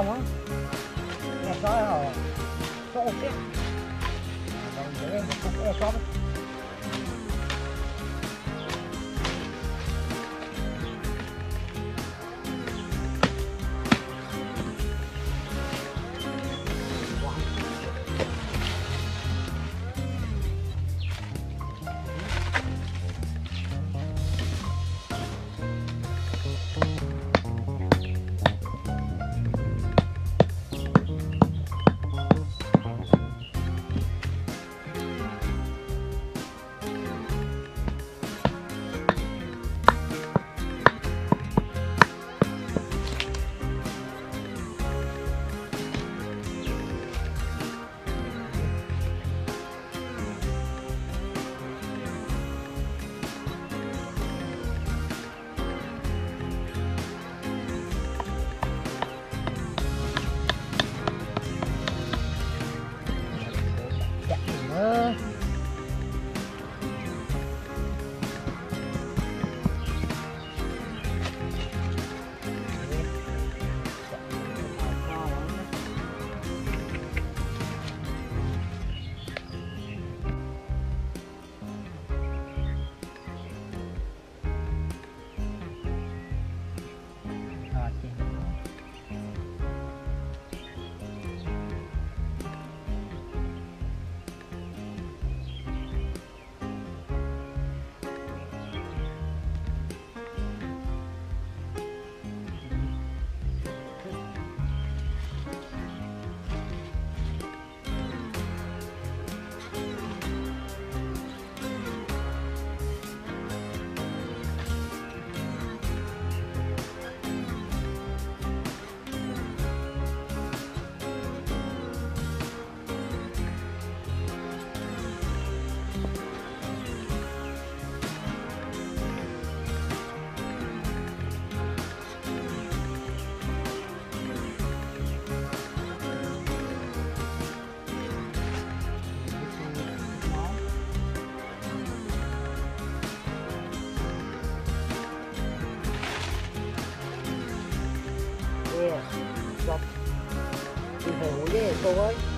好吗？要抓也好，抓我边，我这边不不抓不。でい愛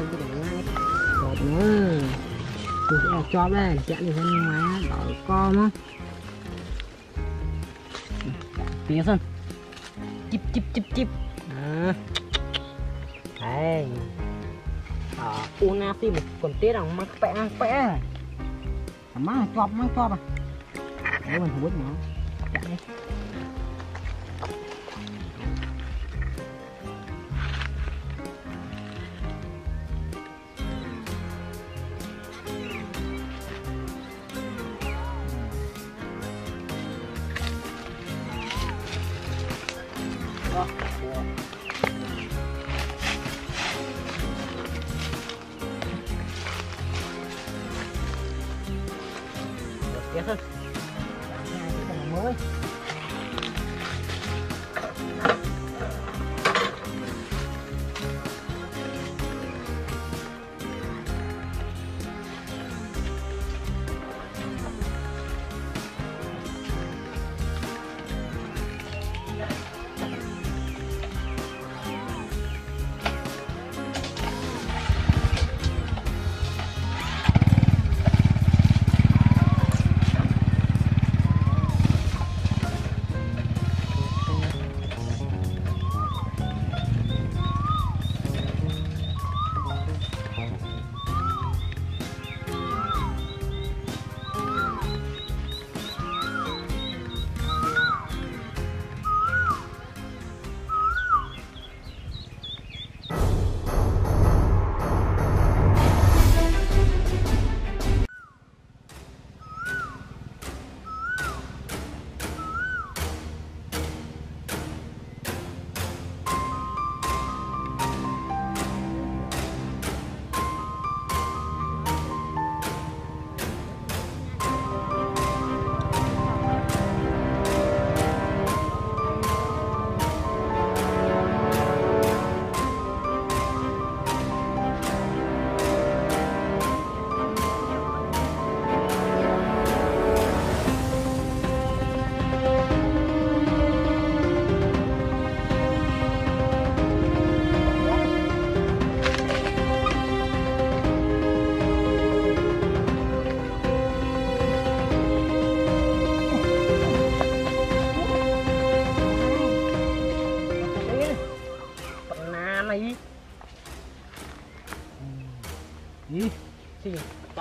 Nên cái này ngay Cột nữa Tôi sẽ là cho đây Chạy đi thân má Đỏ con á. Tiếng sân. Chip chip chip chip. À Đây. Ờ, una thì một con tết rằng mắc pẽ mắc pẽ má chọp má chọp à. Để mình hút nó chạy đi あ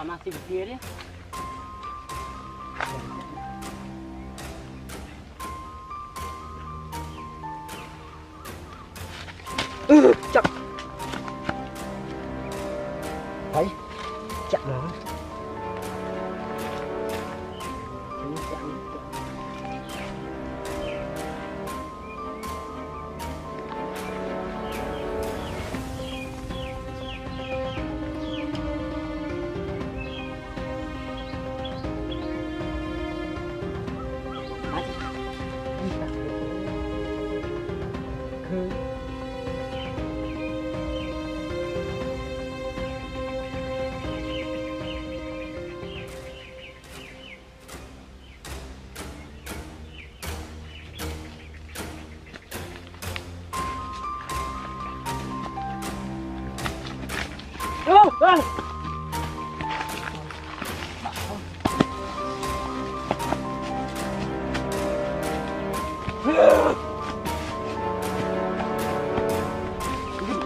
masih bersih dia. Ugh!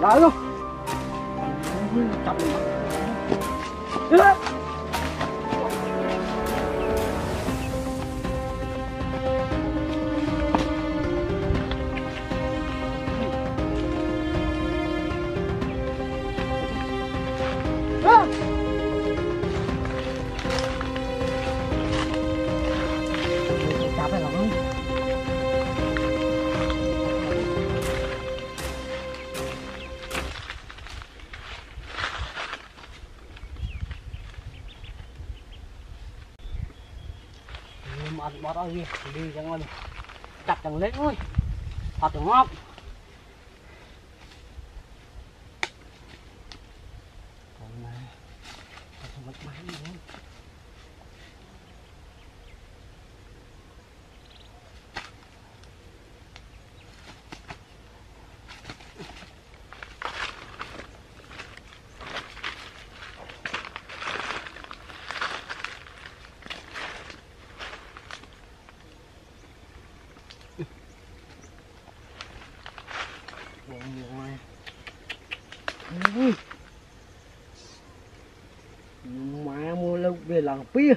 来了。来 mà bỏ đó đi. Đi chẳng mà chặt chẳng lấy thôi hoặc chẳng bê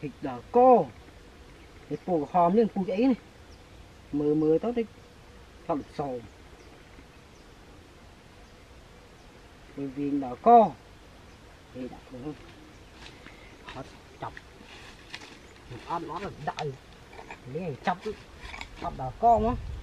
thịt làng co. Thịt bổ hòm lên cái ปู hòm ấy này. Mờ mờ tao đấy. Thật sầu bởi vì đỏ co. Thì đã cũng hết chọc. Ăn nó là đại. Lấy chọc chọc đỏ con á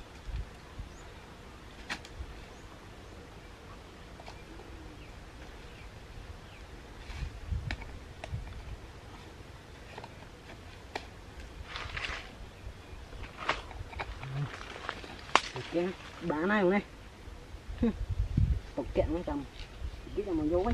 Jadi, 喂